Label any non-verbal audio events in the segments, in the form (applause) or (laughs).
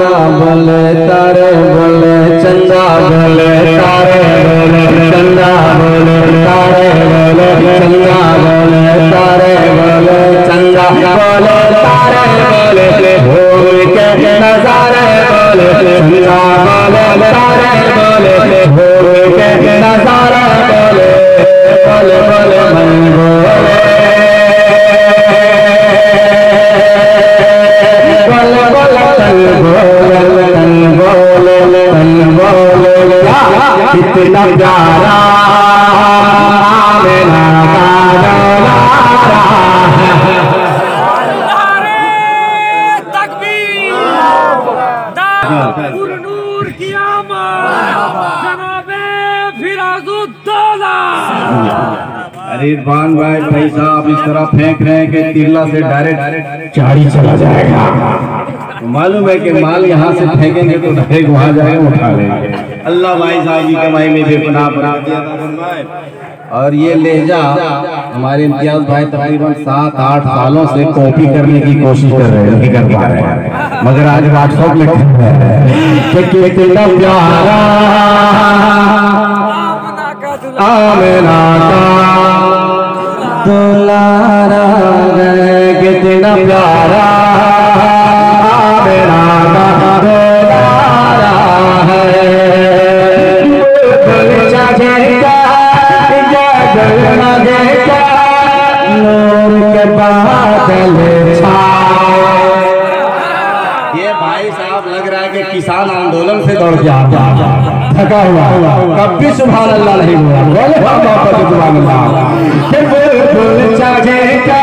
बोले तारे बोले चंदा बोले तारे बोले चंदा बोले तारे बोले चंदा बोले तारे मेरा अरे भाई भाई साहब इस तरह फेंक रहे हैं कि तिरला से डायरेक्ट चाड़ी चला जाएगा। मालूम है कि माल यहाँ से फेंकेंगे तो डायरेक्ट वहाँ जाएगा उठा लेंगे। अल्लाह भाई साहब की कमाई में बेपनाह बना और ये लहजा हमारे इम्तियाज़ भाई तकरीबन सात, आठ सालों से कॉपी करने की कोशिश कर रहे हैं कर पा रहे हैं। मगर आज व्हाट्सएप में प्यारा। आमेना प्यारा। के बादल ये भाई साहब लग रहा है कि किसान आंदोलन से दौड़ के आता थका हुआ। कब भी सुबह अल्लाह नहीं बोला बोले बुलबुल चाहेगा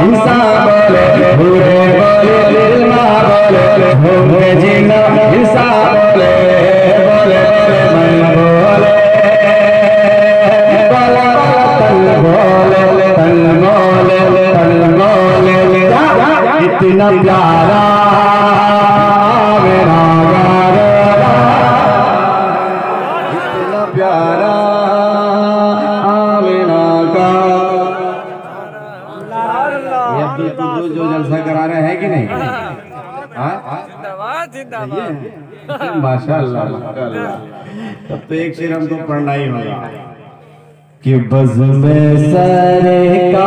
हिंसा बोले भूरे बोले दिलवा बोले भूर के जिंदा हिंसा बोले बोले बोले मन बोले बोले तन बोले तन बोले तन बोले इतना प्यारा जलसा करा रहे हैं कि नहीं? (laughs) हाँ? माशाअल्लाह तब तो एक शेर हमको पढ़ना ही होगा। कि बज में सरकार